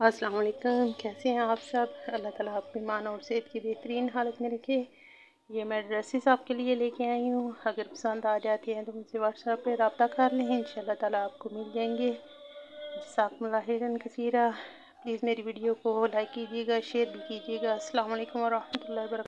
अस्सलाम वालेकुम कैसे हैं आप सब? अल्लाह ताला आपकी मान और सेहत की बेहतरीन हालत में रखे। ये मैं ड्रेसेस आपके लिए लेके आई हूँ। अगर पसंद आ जाती हैं तो मुझसे व्हाट्सएप पे रबता कर लें। इन ताला आपको मिल जाएँगे। जसाकमल्लाहन कसीरा। प्लीज़ मेरी वीडियो को लाइक कीजिएगा, शेयर भी कीजिएगा। असल वरहमल वर्क